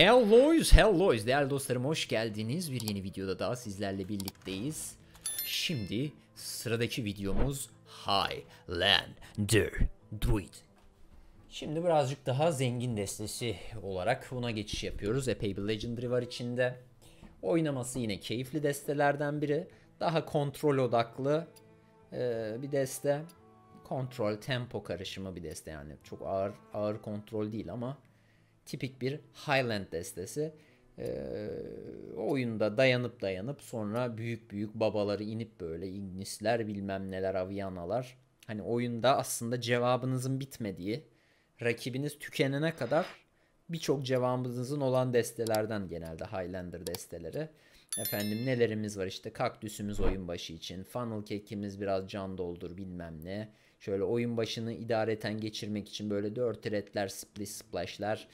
Hello's, hello's değerli dostlarım hoş geldiniz. Bir yeni videoda daha sizlerle birlikteyiz. Şimdi sıradaki videomuz Highlander Druid. Şimdi birazcık daha zengin destesi olarak buna geçiş yapıyoruz. Epey bir Legendary var içinde. Oynaması yine keyifli destelerden biri. Daha kontrol odaklı e, bir deste. Kontrol, tempo karışımı bir deste yani. Çok ağır ağır kontrol değil ama tipik bir Highland destesi. Ee, oyunda dayanıp dayanıp sonra büyük büyük babaları inip böyle Ignisler bilmem neler Avianalar. Hani oyunda aslında cevabınızın bitmediği, rakibiniz tükenene kadar birçok cevabınızın olan destelerden genelde Highlander desteleri. Efendim nelerimiz var işte kaktüsümüz oyun başı için, funnel cake'imiz biraz can doldur bilmem ne. Şöyle oyun başını idareten geçirmek için böyle dört redler, split splash'ler,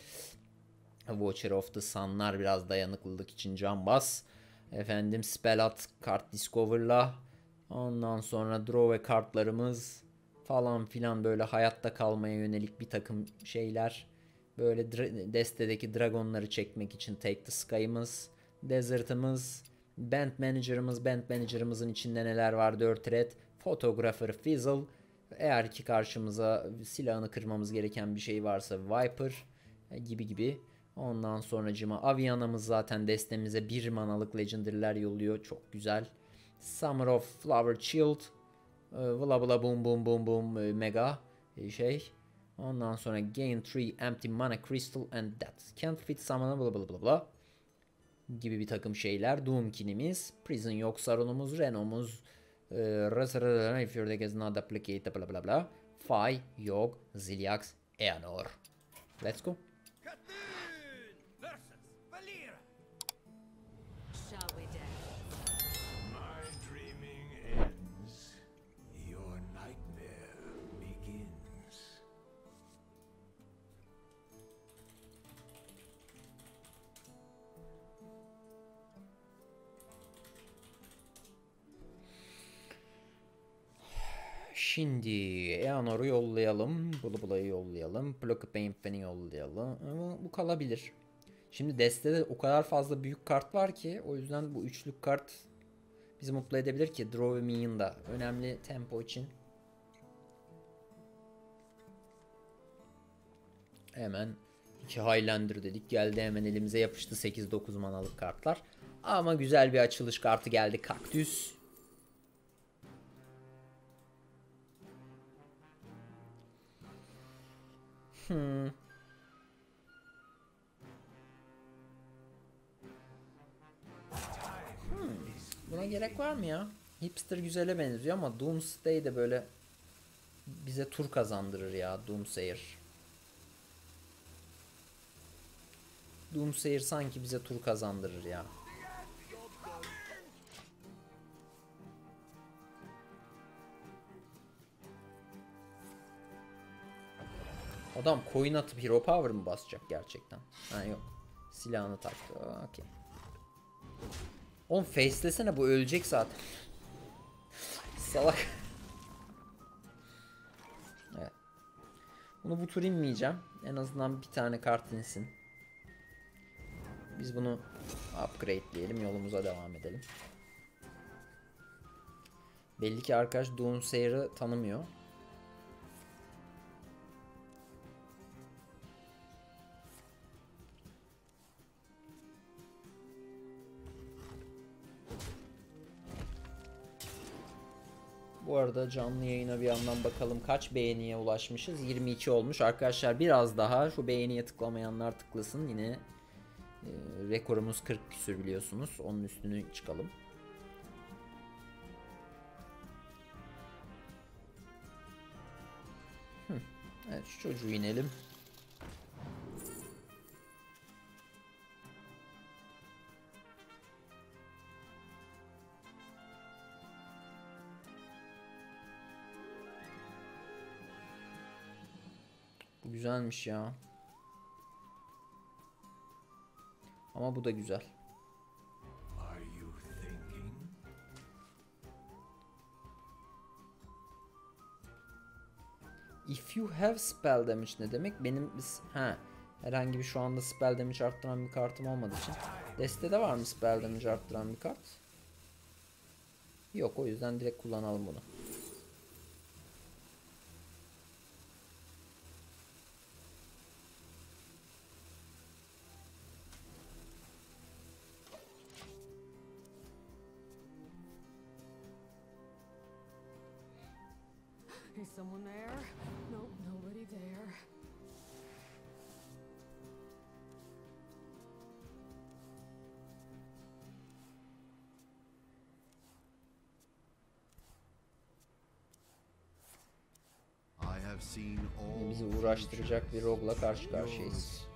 Watcher of the Sun'lar biraz dayanıklılık için can bas. Efendim spell at kart discover'la. Ondan sonra draw ve kartlarımız falan filan böyle hayatta kalmaya yönelik bir takım şeyler. Böyle destedeki dragonları çekmek için Take the Sky'ımız, Desert'ımız, Band Manager'ımız, Band Manager'ımızın içinde neler var? 4 red, Photographer Fizzle, eğer ki karşımıza silahını kırmamız gereken bir şey varsa Viper gibi gibi. Ondan sonra cima Aviana'mız zaten destemize bir manalık legendary'ler yolluyor. Çok güzel. Summer of Flower Shield. e, Vla vla boom boom boom boom e, mega e, şey. Ondan sonra gain 3 empty mana crystal and that can't fit summon'a bla bla bla bla gibi bir takım şeyler. Doomkin'imiz, Prison yok, Saron'umuz, Resurrection Eh, if your deck is not duplicated blah blah blah. Fai, Yog, Ziliax, Eanor. Let's go. Şimdi Eanor'u yollayalım. Bula Bula'yı yollayalım. Plucky Painfen'i yollayalım. Ama bu kalabilir. Şimdi destede o kadar fazla büyük kart var ki o yüzden bu üçlük kart bizi mutlu edebilir ki Draw ve Minion da önemli tempo için. Hemen iki Highlander dedik. Geldi hemen elimize yapıştı 8-9 manalık kartlar. Ama güzel bir açılış kartı geldi. Kaktüs. Buna gerek var mı ya? Hipster güzele benziyor ama Doomsday de böyle bize tur kazandırır ya Doomsayer. Doomsayer sanki bize tur kazandırır ya. Adam coin atıp hero power mı basacak gerçekten? Ha yok. Silahını taktı. Okey. Oğlum facelesene bu ölecek zaten. Salak. Evet. Bunu bu tur inmeyeceğim. En azından bir tane kart insin. Biz bunu upgrade'leyelim. Yolumuza devam edelim. Belli ki arkadaş Doomsayer'ı tanımıyor. Bu arada canlı yayına bir yandan bakalım kaç beğeniye ulaşmışız. 22 olmuş. Arkadaşlar biraz daha şu beğeniye tıklamayanlar tıklasın. Yine e, rekorumuz 40 küsür biliyorsunuz. Onun üstünü çıkalım. Hı. Evet şu çocuğu inelim. Güzelmiş ya. Ama bu da güzel. If you have spell damage ne demek? Benim biz ha Herhangi bir şu anda spell damage arttıran bir kartım olmadığı için. Destede var mı spell damage arttıran bir kart? Yok o yüzden direkt kullanalım bunu. Bizi uğraştıracak bir rogue'la karşı karşıyayız.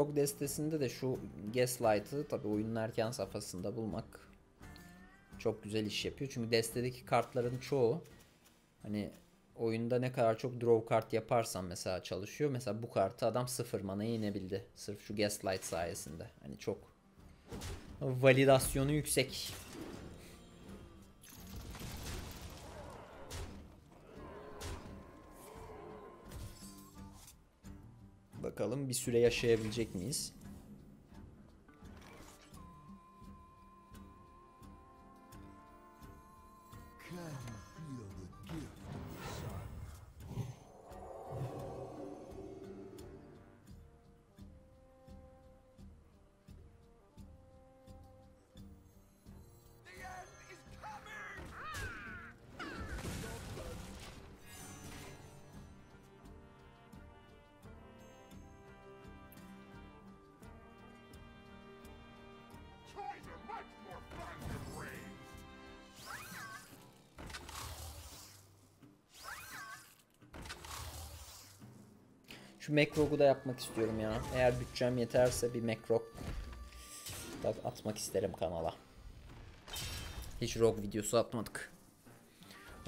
Rogue destesinde de şu Gaslight'ı tabi oyunun erken safhasında bulmak çok güzel iş yapıyor. Çünkü destedeki kartların çoğu hani oyunda ne kadar çok draw kart yaparsan mesela çalışıyor. Mesela bu kartı adam sıfır manaya inebildi. Sırf şu Gaslight sayesinde. Hani çok validasyonu yüksek. Bakalım bir süre yaşayabilecek miyiz? Toys are much more fun than brains! Şu Macrog'u da yapmak istiyorum ya. Eğer bütçem yeterse bir Macrog da atmak isterim kanala. Hiç Rogue videosu atmadık.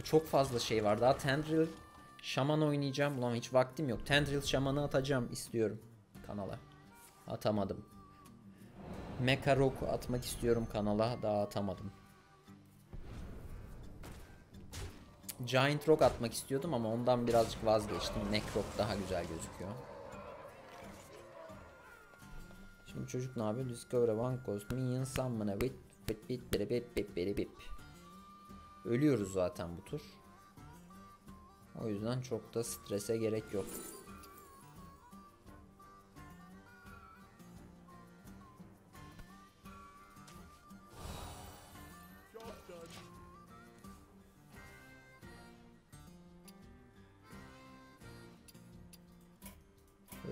Çok fazla şey var. Daha Tendril Şaman oynayacağım. Ulan hiç vaktim yok. Tendril Şaman'ı atacağım istiyorum kanala. Atamadım. Mecha Rogue atmak istiyorum kanala. Daha atamadım. Giant Rock atmak istiyordum ama ondan birazcık vazgeçtim. Necrock daha güzel gözüküyor. Şimdi çocuk ne yapıyor? Discover one cost minion summon bit bit bit bit bit bit bit bit. Ölüyoruz zaten bu tur. O yüzden çok da strese gerek yok.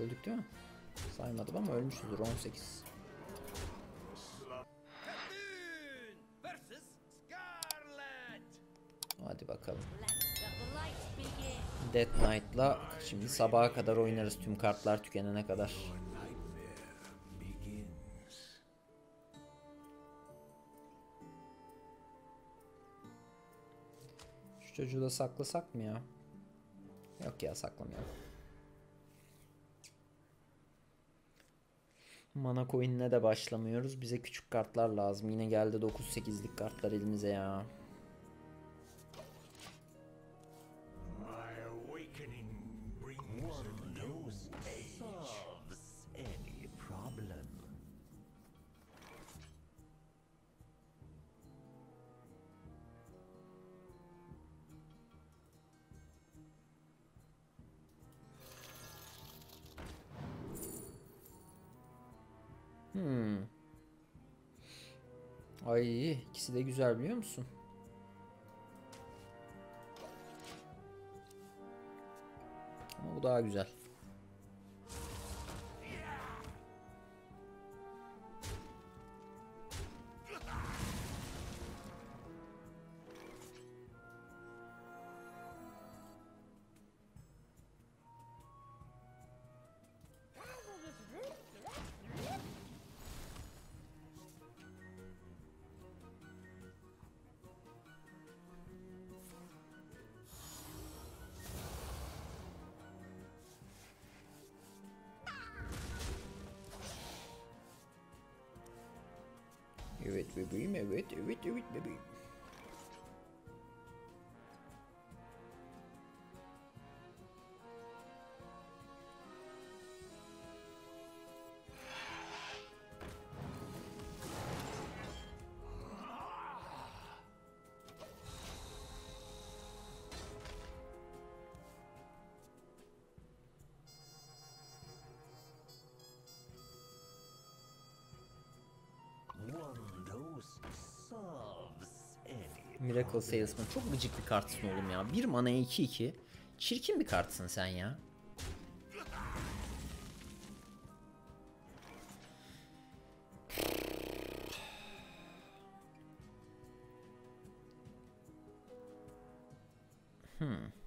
Öldük değil mi? Saymadım ama ölmüşüzdür 18. Captain versus Scarlet! Hadi bakalım. Death Knight'la şimdi sabaha kadar oynarız tüm kartlar tükenene kadar. Şu çocuğu da saklasak mı ya? Yok ya saklamayalım. Mana coin'le de başlamıyoruz. Bize küçük kartlar lazım. Yine geldi 9-8'lik kartlar elimize ya. İkisi de güzel biliyor musun? Ama bu daha güzel. Evet bebeğim evet evet evet bebeğim. One Miracle Salesman çok gıcık bir kartsın oğlum ya. Bir manaya 2-2. Çirkin bir kartsın sen ya. Hmm.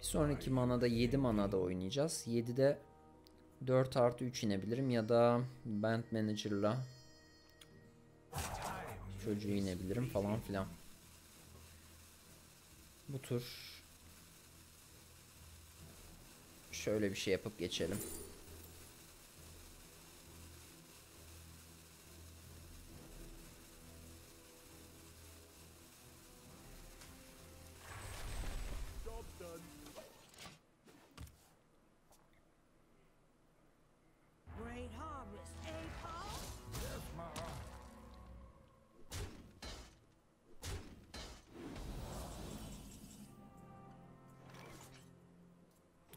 Bir sonraki manada 7 manada oynayacağız. 7'de 4 artı 3 inebilirim ya da Band Manager'la çocuğu inebilirim falan filan. Bu tur şöyle bir şey yapıp geçelim.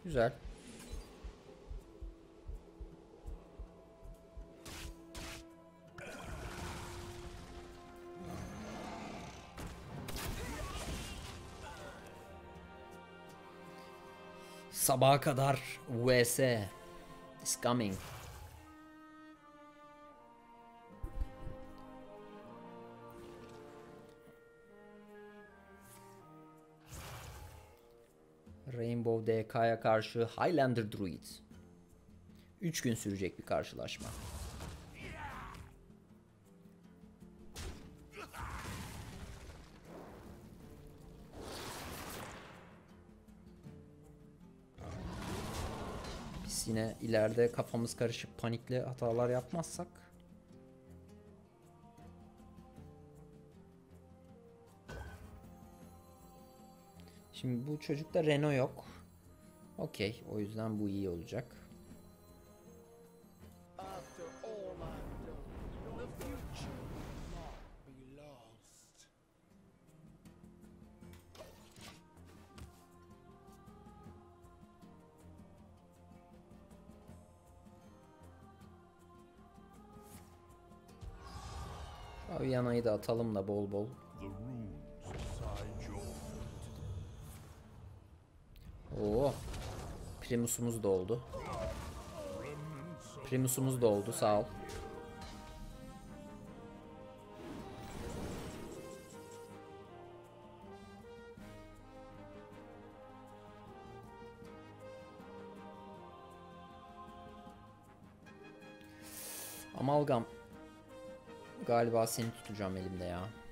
Güzel. Sabaha kadar vs is coming. DK'ya karşı Highlander Druid. 3 gün sürecek bir karşılaşma. Biz yine ileride kafamız karışıp panikle hatalar yapmazsak Şimdi bu çocukta Renault yok. Okey. O yüzden bu iyi olacak. Aviana'yı da atalım da bol bol. Oo. Primus'umuz da oldu. Primus'umuz da oldu sağ ol. Amalgam. Galiba seni tutacağım elimde ya.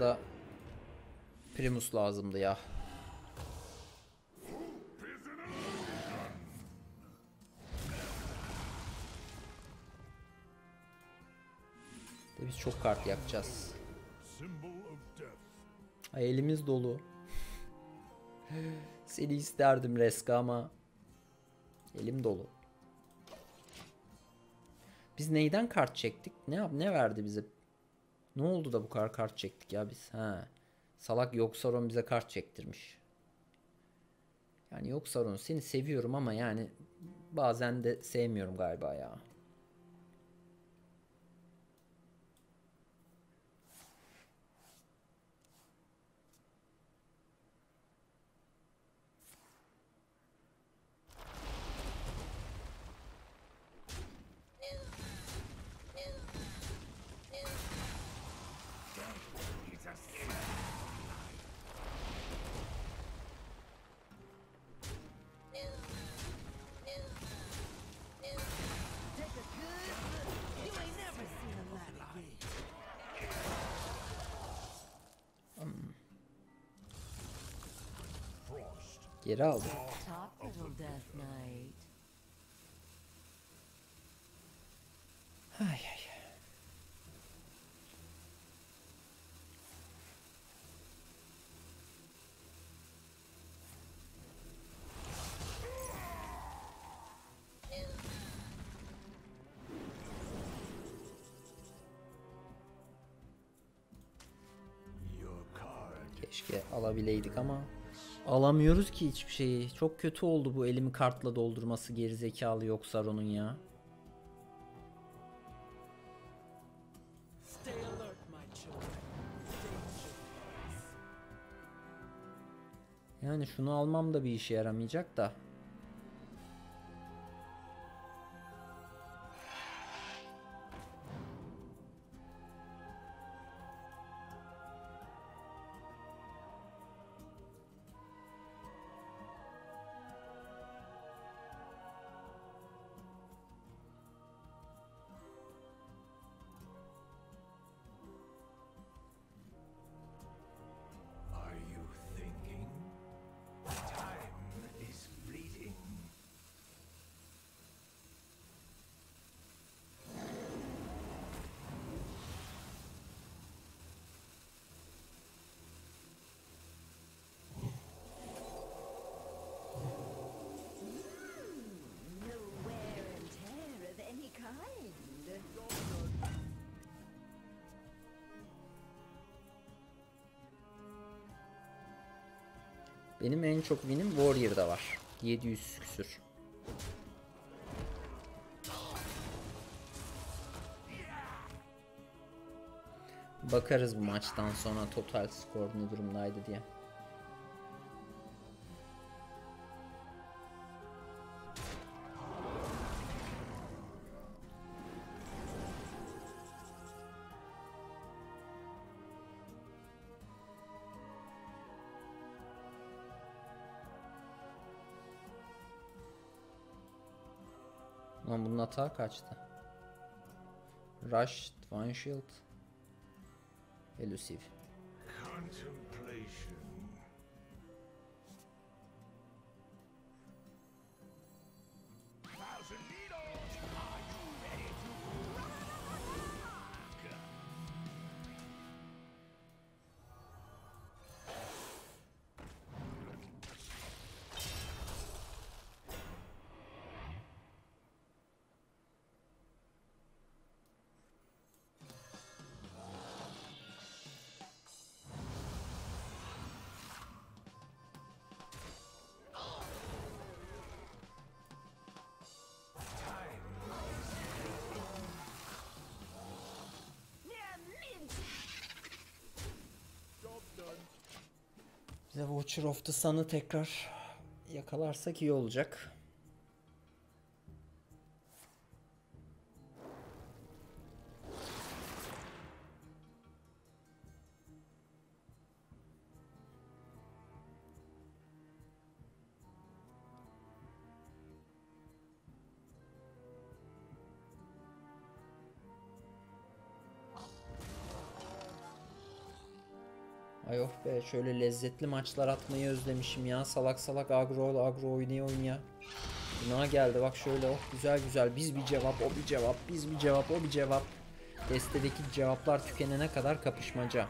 Da Primus lazımdı ya. Biz çok kart yakacağız. Ay elimiz dolu. Seni isterdim Reska ama elim dolu. Biz neyden kart çektik? Ne yap ne verdi bize? Ne oldu da bu kadar kart çektik ya biz? Ha. Salak Yoksaron bize kart çektirmiş. Yani Yoksaron seni seviyorum ama yani bazen de sevmiyorum galiba ya. Geri aldı. Talk, little Death Knight. Ay ay. Keşke alabileydik ama alamıyoruz ki hiçbir şeyi. Çok kötü oldu bu elimi kartla doldurması gerizekalı yoksa onun ya. Yani şunu almam da bir işe yaramayacak da. Benim en çok winim Warrior'da var. 700 küsür. Bakarız bu maçtan sonra total skor ne durumdaydı diye. Lan bunun hata kaçtı? Rush, Divine Shield, Elusive. Bize Watcher of the Sun'ı tekrar yakalarsak iyi olacak. Ay of be şöyle lezzetli maçlar atmayı özlemişim ya. Salak salak agro agro oynaya oynaya. Buna geldi bak şöyle oh güzel güzel biz bir cevap o bir cevap biz bir cevap o bir cevap. Destedeki cevaplar tükenene kadar kapışmaca.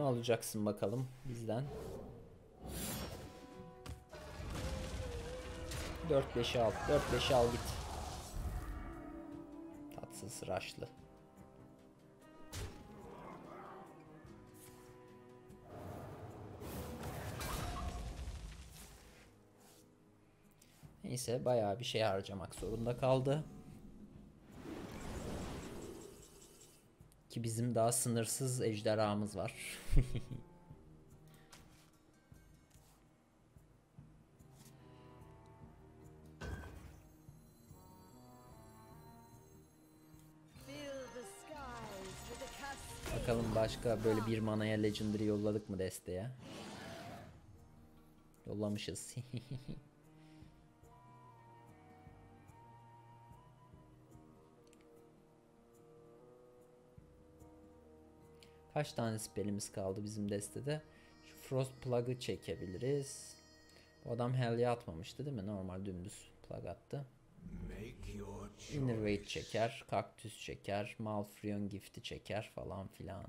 Kimi alacaksın bakalım bizden. 4 5'i al. 4 5'i al git. imkansız rush'lı. Neyse bayağı bir şey harcamak zorunda kaldı. Ki bizim daha sınırsız ejderhamız var. Bakalım başka böyle bir manaya legendary yolladık mı desteğe? Yollamışız. Kaç tane spellimiz kaldı bizim destede? Şu Frost Plug'ı çekebiliriz. Bu adam Hell'ye atmamıştı değil mi? Normal dümdüz plug attı. Innervate çeker, Kaktüs çeker, Malfurion Gift'i çeker falan filan.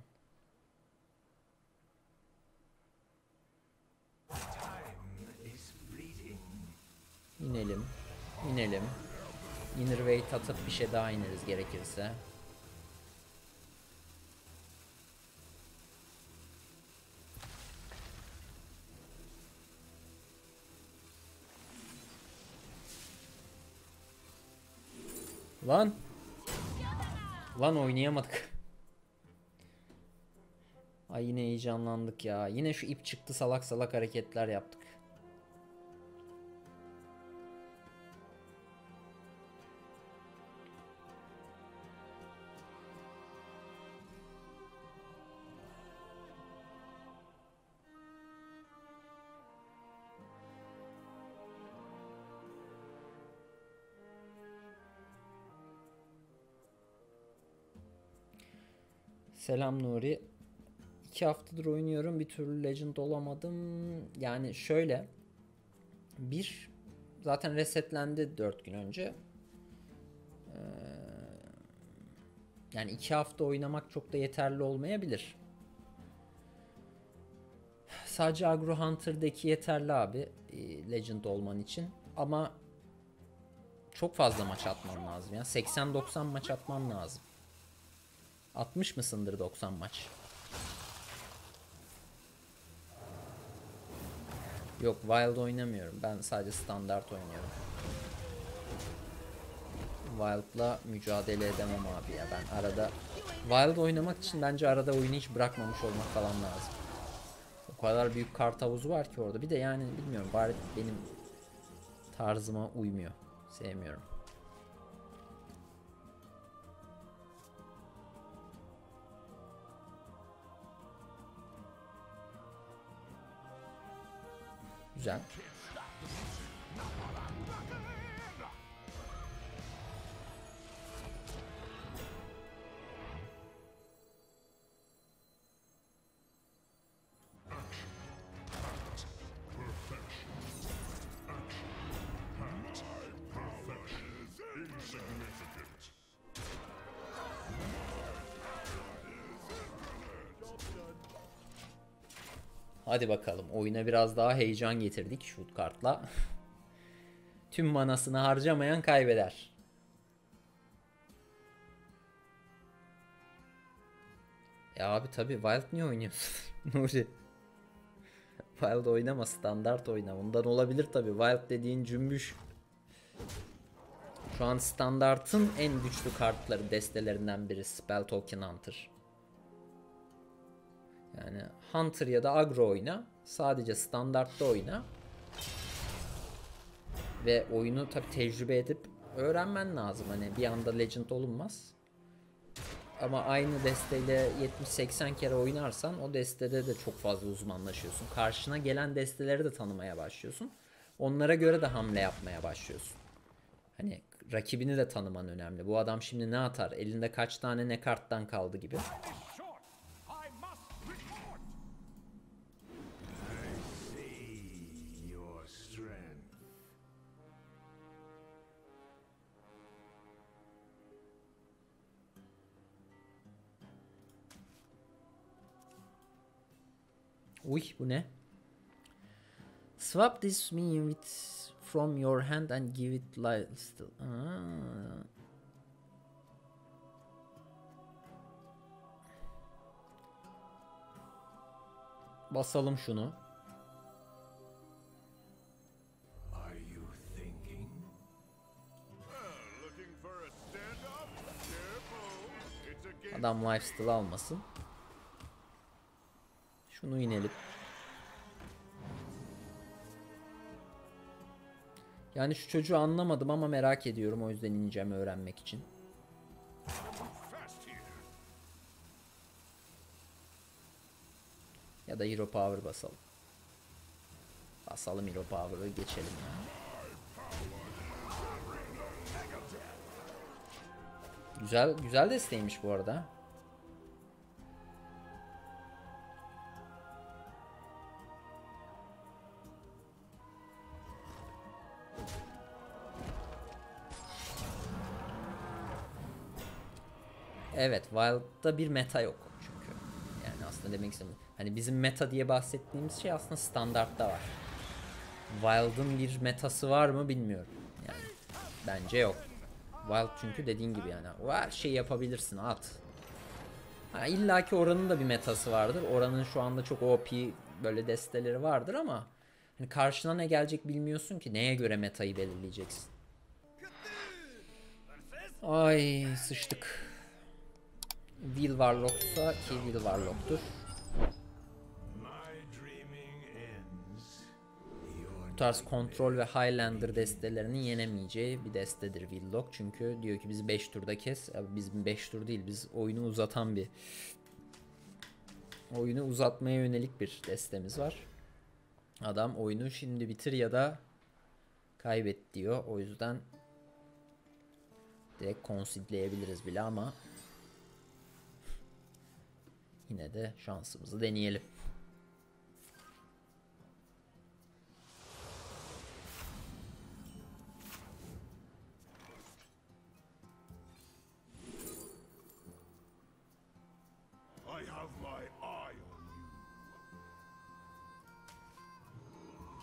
İnelim. inelim. Innervate atıp bir şey daha ineriz gerekirse. Lan. Lan oynayamadık. Ay yine heyecanlandık ya. Yine şu ip çıktı salak salak hareketler yaptık. Selam Nuri. İki haftadır oynuyorum. Bir türlü Legend olamadım. Yani şöyle. Bir, zaten resetlendi 4 gün önce. Ee, yani iki hafta oynamak çok da yeterli olmayabilir. Sadece Agro Hunter'daki yeterli abi. e, Legend olman için. Ama çok fazla maç atman lazım ya. 80-90 maç atman lazım. 60 mısındır 90 maç? Yok Wild oynamıyorum. Ben sadece standart oynuyorum. Wild'la mücadele edemem abi ya. Ben arada Wild oynamak için bence arada oyunu hiç bırakmamış olmak falan lazım. O kadar büyük kart havuzu var ki orada. Bir de yani bilmiyorum bari benim tarzıma uymuyor. Sevmiyorum. Güzel. Hadi bakalım. Oyuna biraz daha heyecan getirdik shoot kartla. Tüm manasını harcamayan kaybeder. Ya abi tabi Wild niye oynuyorsun? Nuri. Wild oynama standart oyna. Ondan olabilir tabi. Wild dediğin cümbüş. Şu an standartın en güçlü kartları destelerinden biri Spell Token Hunter. Yani Hunter ya da Agro oyna. Sadece standartta oyna. Ve oyunu tabi tecrübe edip öğrenmen lazım. Hani bir anda Legend olunmaz. Ama aynı desteyle 70-80 kere oynarsan o destede de çok fazla uzmanlaşıyorsun. Karşına gelen desteleri de tanımaya başlıyorsun. Onlara göre de hamle yapmaya başlıyorsun. Hani rakibini de tanıman önemli. Bu adam şimdi ne atar? Elinde kaç tane ne karttan kaldı gibi. Uy bu ne? Swap this minion with from your hand and give it life lifesteal. Ah. Basalım şunu. Adam lifesteal almasın. Şunu inelim. Yani şu çocuğu anlamadım ama merak ediyorum o yüzden ineceğim öğrenmek için. Ya da Hero Power basalım. Basalım Hero Power'ı geçelim ya. Güzel güzel desteğiymiş bu arada. Evet, Wild'da bir meta yok çünkü. Yani aslında demek istedim. Hani bizim meta diye bahsettiğimiz şey aslında standartta var. Wild'ın bir metası var mı bilmiyorum. Yani bence yok. Wild çünkü dediğin gibi yani her şeyi yapabilirsin at. Ha, İlla ki oranın da bir metası vardır. Oranın şu anda çok OP böyle desteleri vardır ama hani karşına ne gelecek bilmiyorsun ki neye göre metayı belirleyeceksin. Ay sıçtık. Will Warlock'sa ki Will Warlock'tur. Bu tarz kontrol ve Highlander destelerinin yenemeyeceği bir destedir Willock. Çünkü diyor ki bizi 5 turda kes. Biz 5 tur değil biz oyunu uzatan bir oyunu uzatmaya yönelik bir destemiz var. Adam oyunu şimdi bitir ya da kaybet diyor. O yüzden direkt consideleyebiliriz bile ama yine de şansımızı deneyelim. I have my eye on you.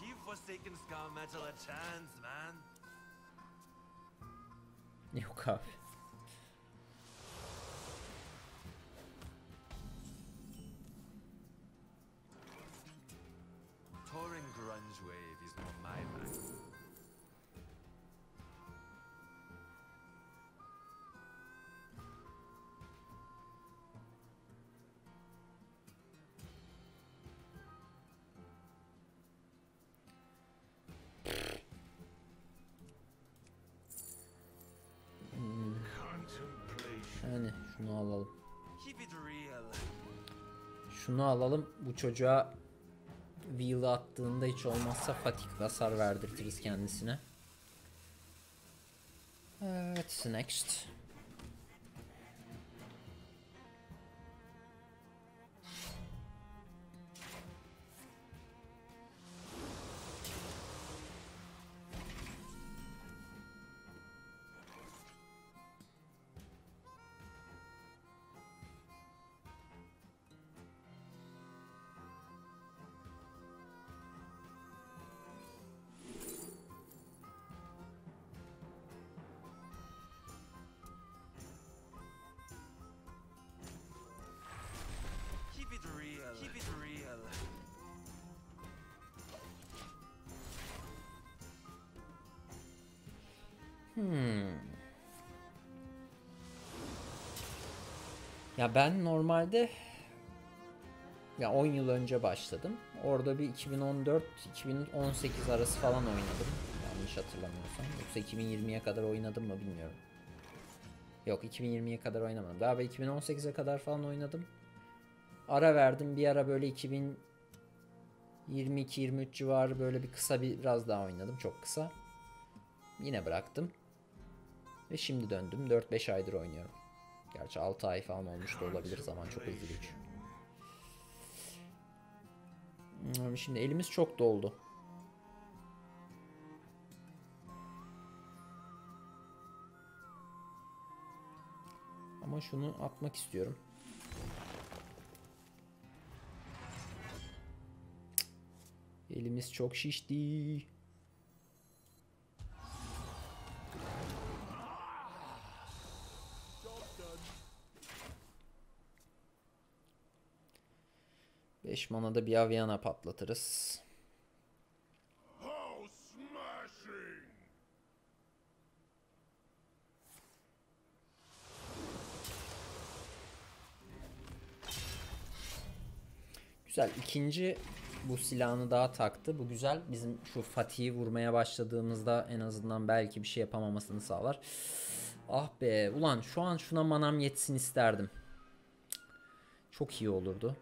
Give Forsaken Scar Metal a chance, man. Yok abi. Şunu alalım. Şunu alalım. Bu çocuğa wheel'ı attığında hiç olmazsa fatik hasar verdirtiriz kendisine. Evet, next. Keep it real. Ya ben normalde ya 10 yıl önce başladım. Orada bir 2014-2018 arası falan oynadım. Yanlış hatırlamıyorsam. Yoksa 2020'ye kadar oynadım mı bilmiyorum. Yok 2020'ye kadar oynamadım. Daha ve 2018'e kadar falan oynadım. Ara verdim. Bir ara böyle 2022-23 civarı böyle bir kısa bir biraz daha oynadım. Çok kısa. Yine bıraktım. Ve şimdi döndüm. 4-5 aydır oynuyorum. Gerçi 6 ay falan olmuş da olabilir zaman çok hızlı geçiyor. Hmm, Şimdi elimiz çok doldu. Ama şunu atmak istiyorum. Elimiz çok şişti. 5 manada bir Aviana patlatırız. Güzel. İkinci bu silahını daha taktı. Bu güzel. Bizim şu Fatih'i vurmaya başladığımızda en azından belki bir şey yapamamasını sağlar. Ah be. Ulan şu an şuna manam yetsin isterdim. Çok iyi olurdu.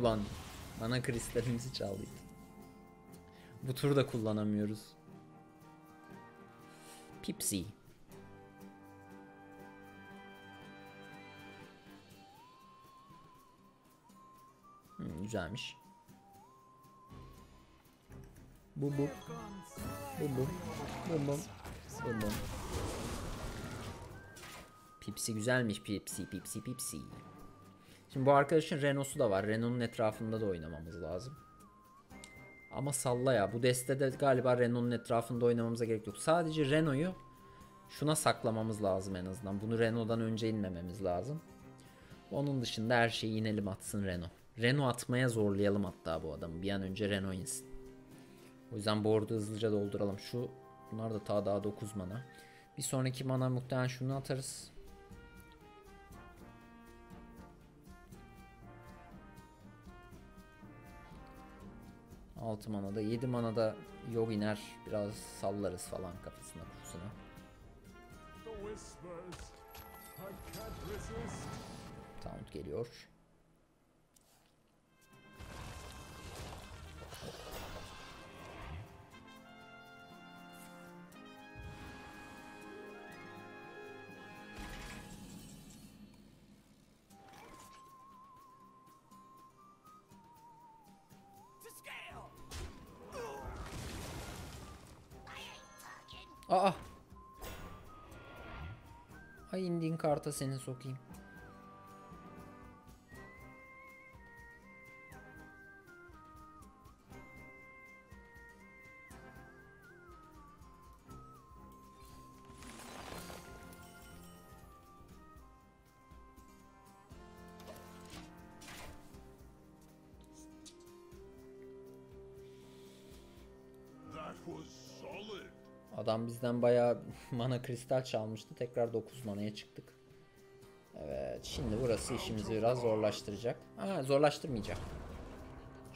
Ulan mana kristalimizi çaldı. Bu tur da kullanamıyoruz. Pipsi. Hmm, güzelmiş. Bu bu. Bu bu. Bu bu. Bu bu. Pipsi güzelmiş Pipsi Pipsi Pipsi. Şimdi bu arkadaşın Renault'su da var. Renault'un etrafında da oynamamız lazım. Ama salla ya. Bu destede galiba Renault'un etrafında oynamamıza gerek yok. Sadece Renault'u şuna saklamamız lazım en azından. Bunu Renault'dan önce inmememiz lazım. Onun dışında her şeyi inelim atsın Renault. Renault atmaya zorlayalım hatta bu adamı. Bir an önce Renault insin. O yüzden board'u hızlıca dolduralım. Şu bunlar da ta daha 9 mana. Bir sonraki mana muhtemelen şunu atarız. Altı manada, 7 manada yok iner. Biraz sallarız falan kafasına resist. Taunt geliyor. Aa! Ay indiğin karta seni sokayım. Bizden bayağı mana kristal çalmıştı. Tekrar 9 manaya çıktık. Evet, şimdi burası işimizi biraz zorlaştıracak. Aa, zorlaştırmayacak.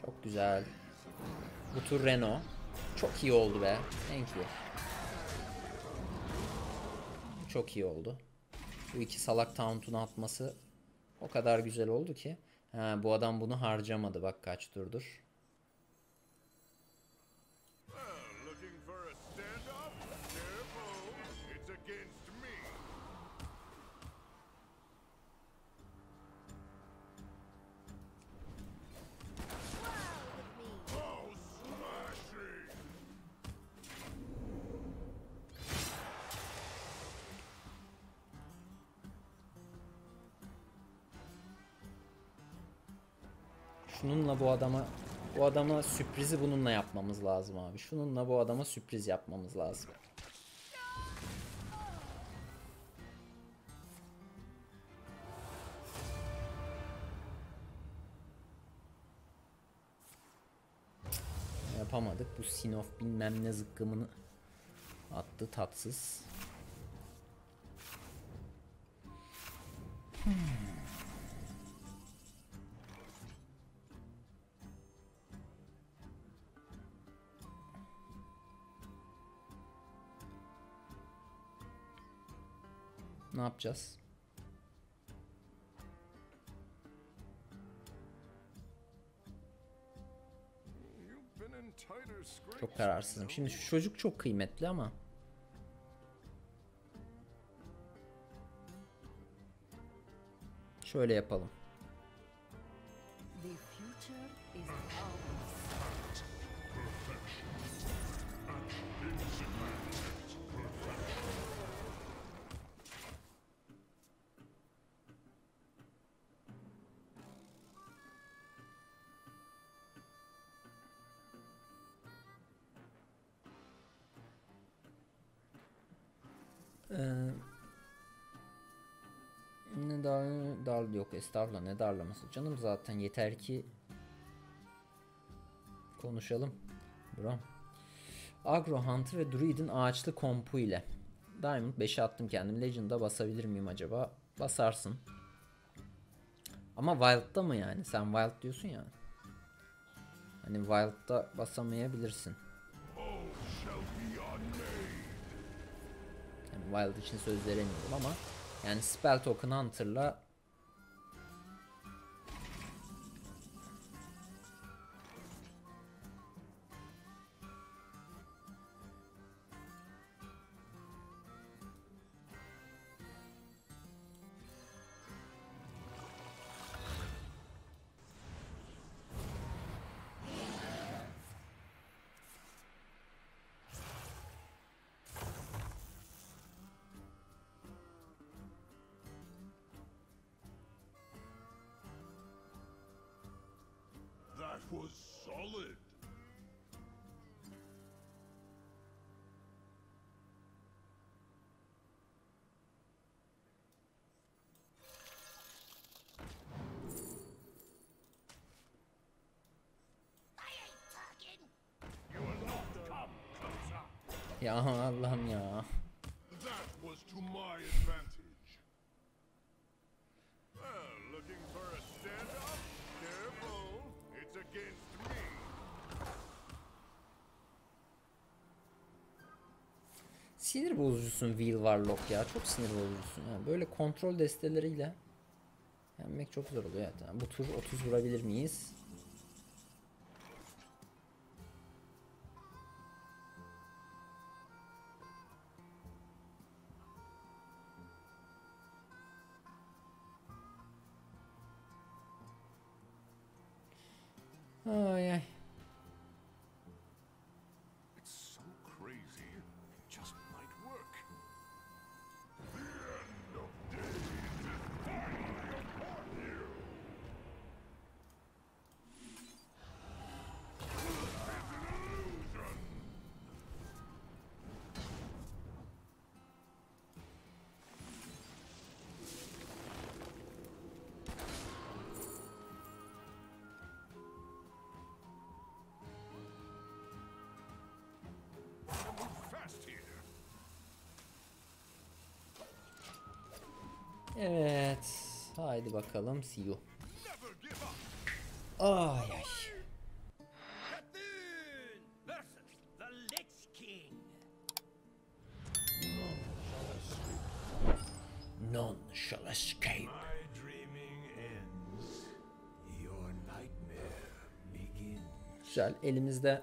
Çok güzel. Bu tur Renault. Çok iyi oldu be. Thank you. Çok iyi oldu. Bu iki salak taunt'unu atması o kadar güzel oldu ki. Ha, bu adam bunu harcamadı. Bak kaç turdur. Şununla bu adama bu adama sürprizi bununla yapmamız lazım abi. Şununla bu adama sürpriz yapmamız lazım. Yapamadık. Bu Sinof bilmem ne zıkkımını attı tatsız. Ne yapacağız? Çok kararsızım. Şimdi şu çocuk çok kıymetli ama şöyle yapalım. Ee, ne dar, dar yok estağfurullah ne darlaması canım zaten yeter ki konuşalım bro. Agro Hunter ve Druid'in ağaçlı kompu ile Diamond 5'e attım kendim. Legend'a basabilir miyim acaba? Basarsın. Ama Wild'da mı yani? Sen Wild diyorsun ya. Hani Wild'da basamayabilirsin. Wild için söz veremiyorum ama yani Spell Token Hunter'la it's against me. Sinir bozucusun Will Warlock ya. Çok sinir bozucusun. Yani böyle kontrol desteleriyle yenmek çok zor oluyor. Yani bu tur 30 vurabilir miyiz? Evet. Haydi bakalım. See you. Ay ay. None shall escape. My dreaming ends. Your nightmare begins. Güzel. Elimizde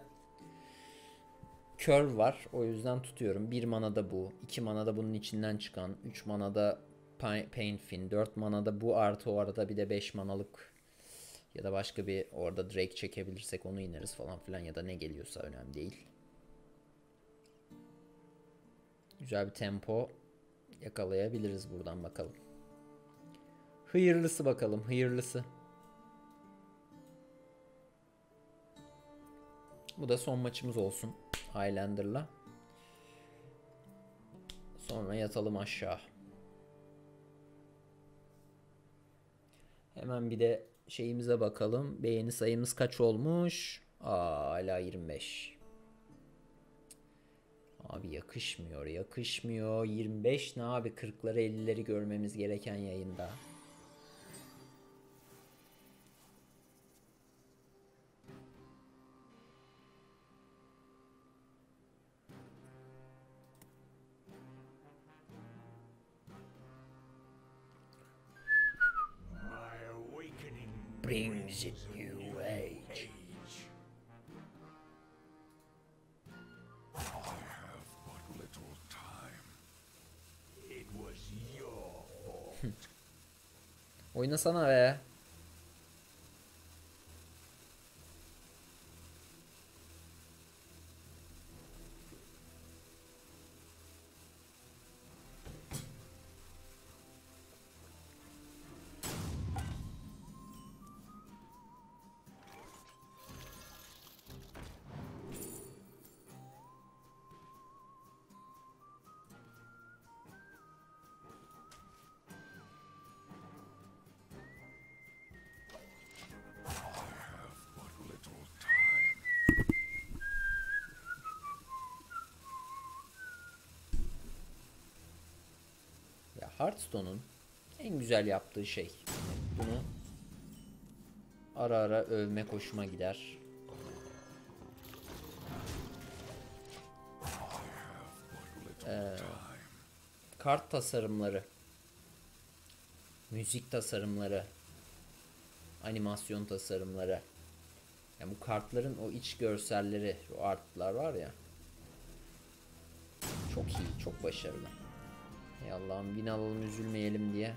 kör var. O yüzden tutuyorum. 1 mana da bu. 2 mana da bunun içinden çıkan. 3 mana da Pa- Pain Fin. 4 mana da bu artı o arada bir de 5 manalık ya da başka bir orada Drake çekebilirsek onu ineriz falan filan ya da ne geliyorsa önemli değil. Güzel bir tempo yakalayabiliriz buradan bakalım. Hayırlısı bakalım, hayırlısı. Bu da son maçımız olsun Highlander'la. Sonra yatalım aşağı. Hemen bir de şeyimize bakalım. Beğeni sayımız kaç olmuş? Aa, hala 25. Abi yakışmıyor, yakışmıyor. 25 ne abi? 40'ları 50'leri görmemiz gereken yayında. Brings a new age. I have but little time. It was your fault. Oynasana be. Hearthstone'un en güzel yaptığı şey. Bunu ara ara övmek hoşuma gider. Ee, kart tasarımları, müzik tasarımları, animasyon tasarımları. Yani bu kartların o iç görselleri, o artlar var ya. Çok iyi, çok başarılı. Ey Allah'ım win alalım üzülmeyelim diye.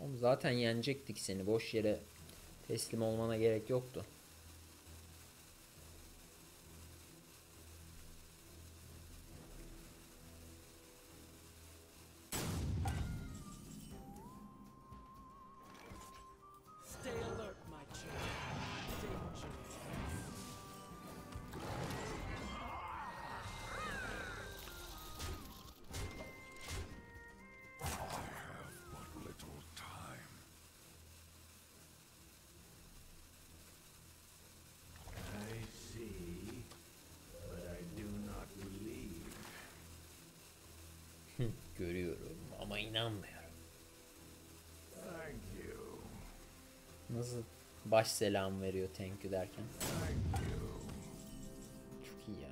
Oğlum zaten yenecektik seni. Boş yere teslim olmana gerek yoktu. Baş selam veriyor thank you derken. Çok iyi ya.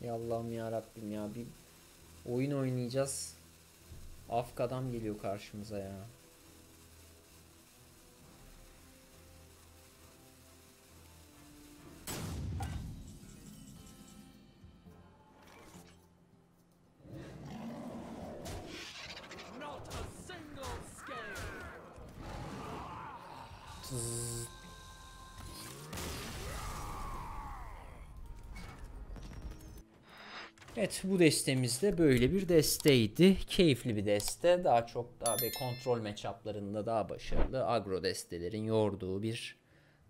Ya Allah'ım ya Rabbim ya bir oyun oynayacağız. Afk adam geliyor karşımıza ya. Evet bu destemizde böyle bir desteydi. Keyifli bir deste. Daha çok daha ve kontrol matchuplarında daha başarılı. Agro destelerin yorduğu bir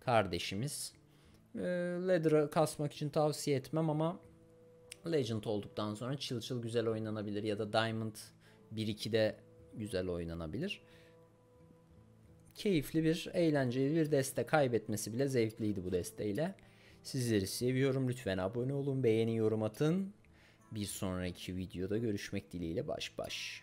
kardeşimiz. Ee, Ladder'ı kasmak için tavsiye etmem ama Legend olduktan sonra çıl çıl güzel oynanabilir ya da Diamond 1-2'de güzel oynanabilir. Keyifli bir, eğlenceli bir deste kaybetmesi bile zevkliydi bu desteyle. Sizleri seviyorum. Lütfen abone olun, beğeni, yorum atın. Bir sonraki videoda görüşmek dileğiyle baş baş.